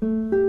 Música